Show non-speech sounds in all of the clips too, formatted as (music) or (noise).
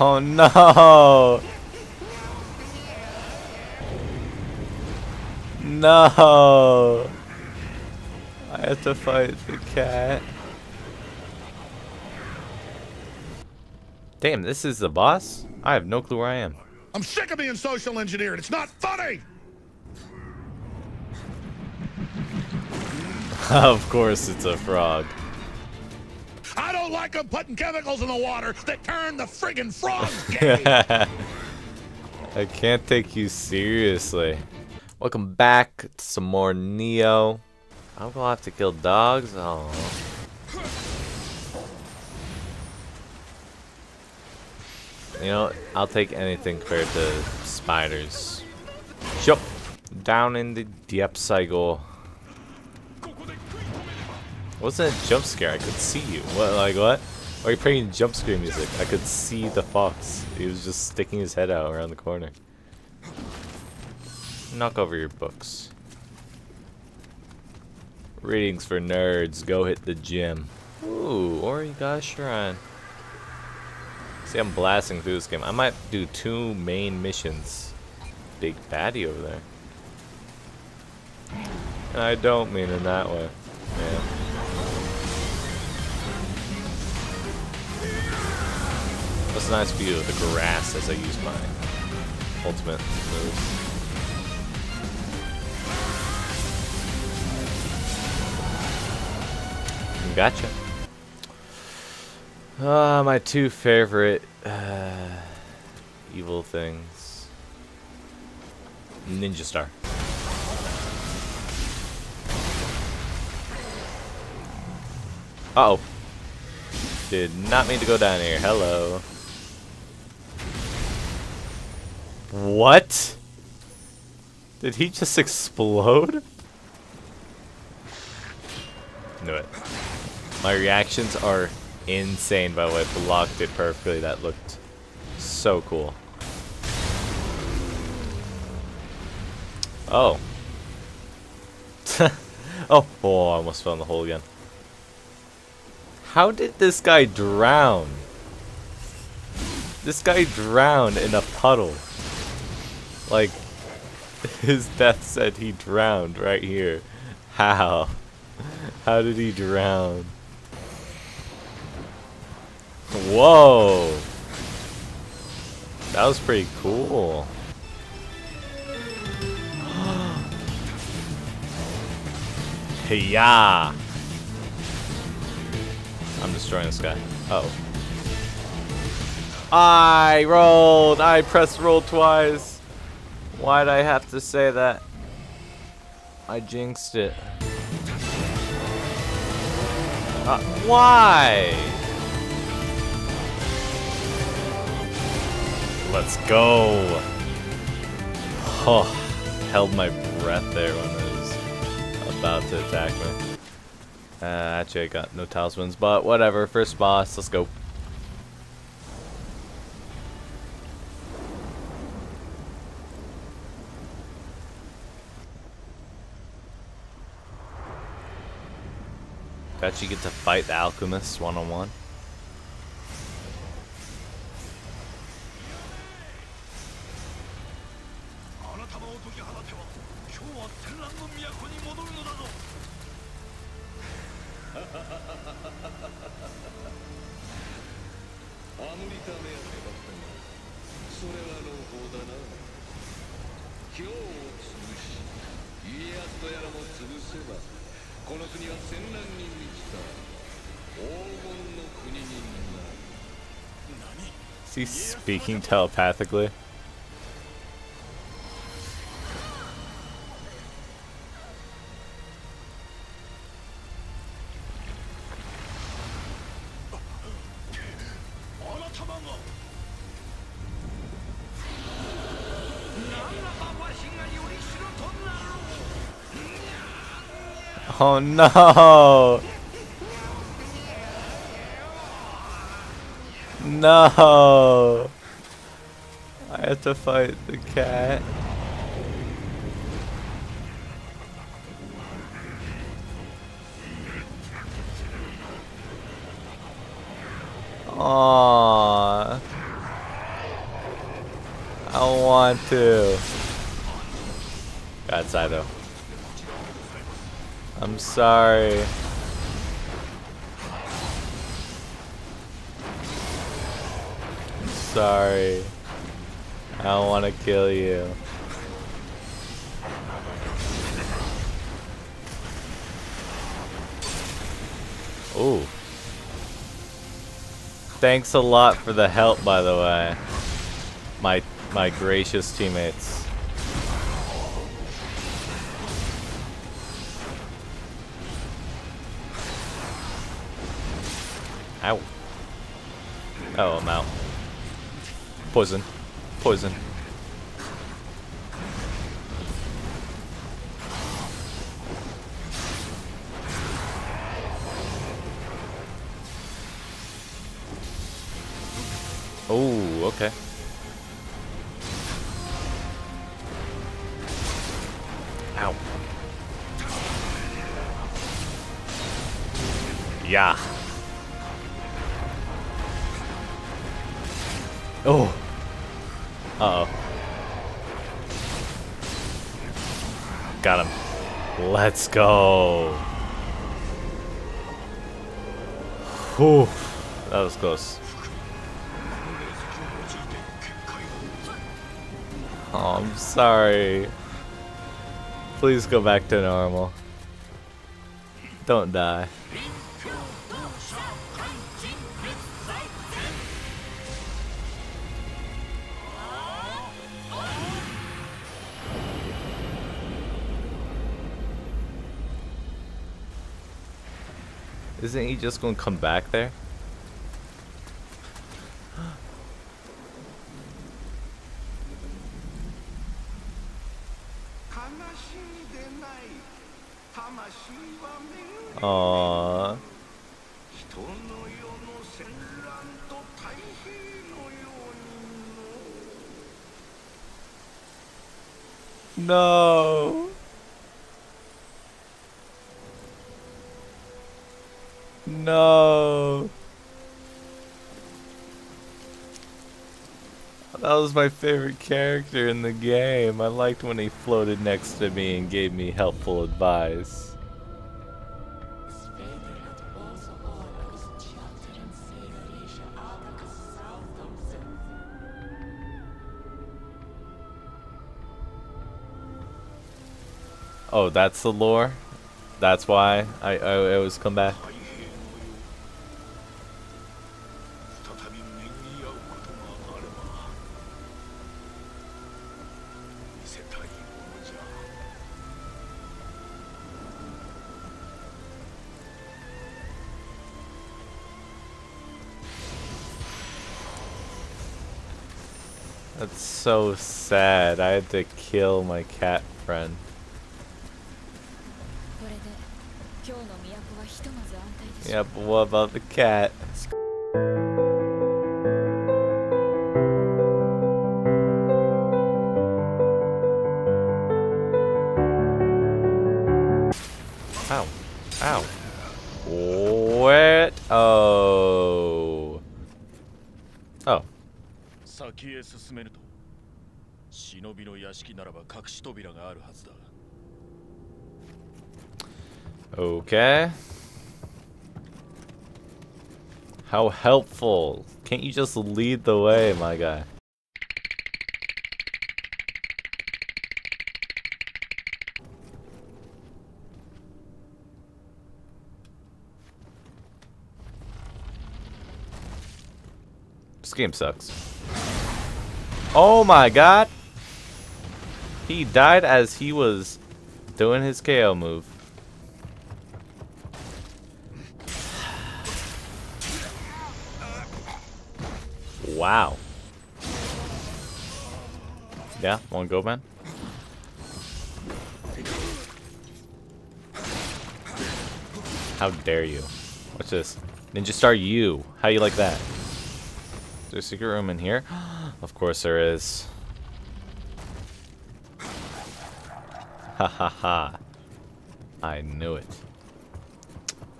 Oh no! No! I have to fight the cat. Damn, this is the boss? I have no clue where I am. I'm sick of being social engineered. It's not funny. (laughs) of course it's a frog. I don't like them putting chemicals in the water that turn the friggin' frogs (laughs) gay. I can't take you seriously. Welcome back to some more Nioh. I'm gonna have to kill dogs? Oh. You know, I'll take anything compared to spiders. Jump down in the depth cycle. Wasn't a jump scare, I could see you. What, like what? Are you playing jump scare music? I could see the fox. He was just sticking his head out around the corner. Knock over your books. Readings for nerds. Go hit the gym. Ooh, or you got a shrine. See, I'm blasting through this game. I might do two main missions. Big baddie over there. And I don't mean in that way. That's a nice view of the grass as I use my ultimate move. Gotcha. Uh, my two favorite uh, evil things. Ninja Star. Uh oh Did not mean to go down here. Hello. What? Did he just explode? Knew it. My reactions are insane, by the way. Blocked it perfectly. That looked so cool. Oh. (laughs) oh. Oh, I almost fell in the hole again. How did this guy drown? This guy drowned in a puddle. Like, (laughs) his death said he drowned right here. How? How did he drown? Whoa! That was pretty cool. (gasps) yeah! I'm destroying this guy. Oh. I rolled! I pressed roll twice! Why'd I have to say that? I jinxed it. Uh, why? Let's go. Oh, held my breath there when it was about to attack me. Uh, actually, I got no talismans, but whatever. First boss, let's go. Bet you get to fight the alchemists one on one. Is he speaking telepathically? Oh no! No! I have to fight the cat. Aww. I want to. Bad side though. I'm sorry. Sorry. I don't want to kill you. Ooh. Thanks a lot for the help, by the way. My my gracious teammates. Ow. Oh, I'm out. Poison. Poison. Oh, okay. Ow. Yeah. Oh. Uh-oh. Got him. Let's go. Whew. That was close. Oh, I'm sorry. Please go back to normal. Don't die. Isn't he just gonna come back there? (gasps) Aww. No. No. That was my favorite character in the game. I liked when he floated next to me and gave me helpful advice. Oh, that's the lore? That's why I, I, always come back? so sad. I had to kill my cat friend. Yeah, but what about the cat? Ow. Ow. What? Oh. Oh. 先へ進めぬと 忍びの屋敷ならば隠し扉があるはずだ Okay. How helpful. Can't you just lead the way, my guy? This game sucks. Oh my god! He died as he was doing his KO move. Wow. Yeah, wanna go, man? How dare you? What's this? Ninja Star U. How you like that? Is there a secret room in here? (gasps) of course there is. Ha ha ha. I knew it.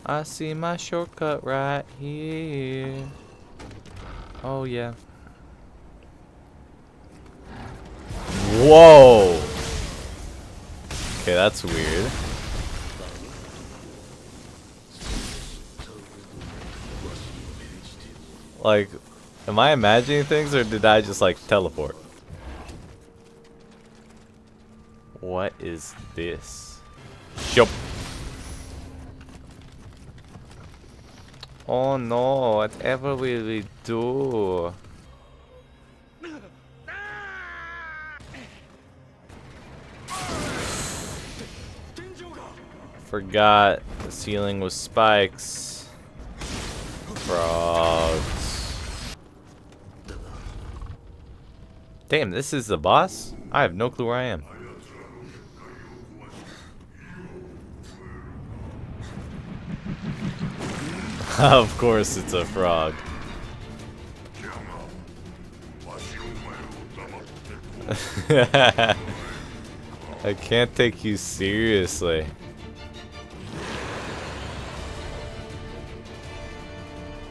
I see my shortcut right here. Oh, yeah. Whoa! Okay, that's weird. Like, am I imagining things or did I just like teleport? What is this? Yup. Oh no, whatever will we do? Forgot the ceiling was spikes. Frogs. Damn, this is the boss? I have no clue where I am. (laughs) of course it's a frog. (laughs) I can't take you seriously.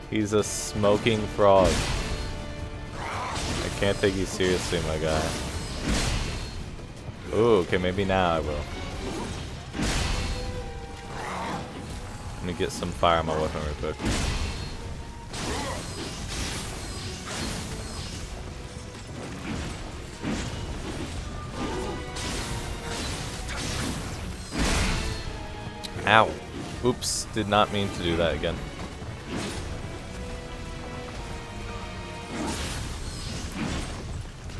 He's a smoking frog. I can't take you seriously, my guy. Ooh, okay, maybe now I will. Let me get some fire on my weapon real quick. Ow. Oops, did not mean to do that again.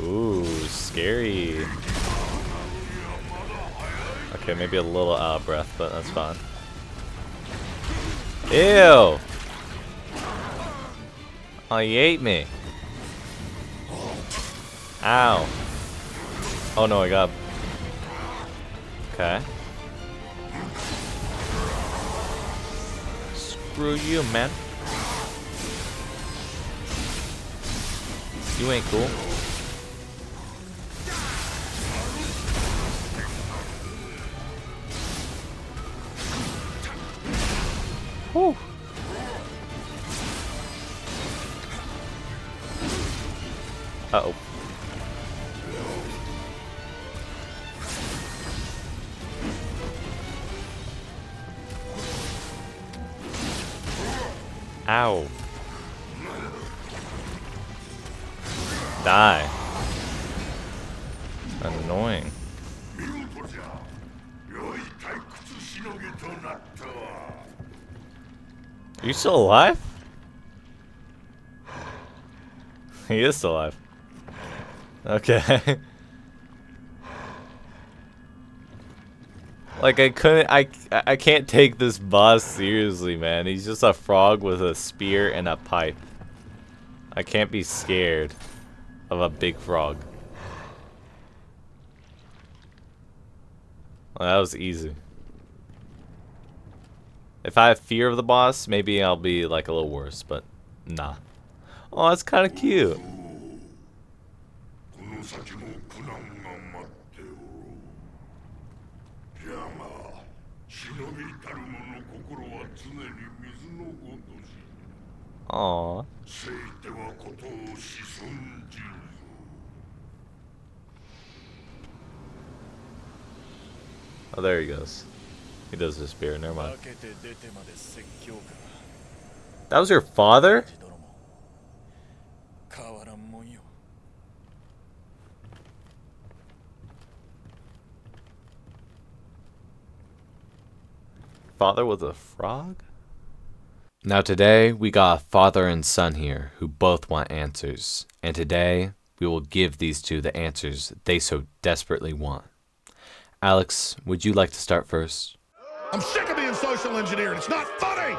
Ooh, scary. Okay, maybe a little out of breath, but that's fine. Ew! Oh, he ate me. Ow. Oh no, I got... Okay. Screw you, man. You ain't cool. Die. Annoying. Are you still alive? (laughs) he is still alive. Okay. (laughs) like I couldn't I I can't take this boss seriously, man. He's just a frog with a spear and a pipe. I can't be scared of a big frog. Well, that was easy. If I have fear of the boss, maybe I'll be like a little worse, but nah. Oh, that's kind of cute. Aww. Oh, there he goes. He does disappear, never mind. That was your father? Father was a frog? Now today, we got a father and son here who both want answers. And today, we will give these two the answers they so desperately want. Alex, would you like to start first? I'm sick of being social engineered. It's not funny.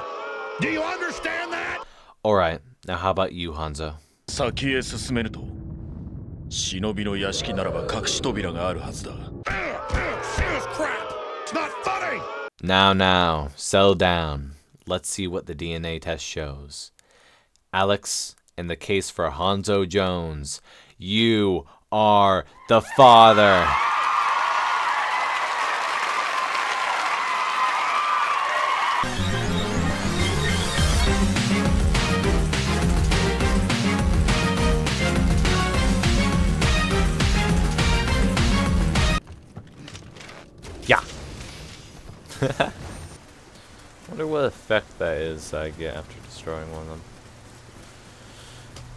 Do you understand that? Alright, now how about you, Hanzo? 先へ進めると忍びの屋敷ならば隠し扉があるはずだ Ugh, ugh, serious crap. It's not funny. Now, now, settle down. Let's see what the DNA test shows. Alex, in the case for Hanzo Jones, you are the father. Effect that is I get after destroying one of them.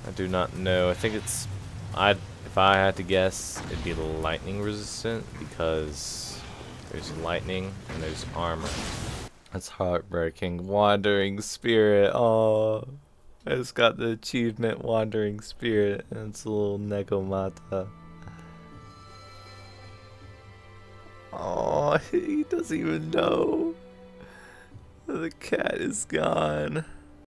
I do not know. I think it's I if I had to guess, it'd be lightning resistant because there's lightning and there's armor. That's heartbreaking. Wandering spirit. Oh, it's got the achievement Wandering Spirit, and it's a little Nekomata. Oh, (laughs) he doesn't even know. The cat is gone.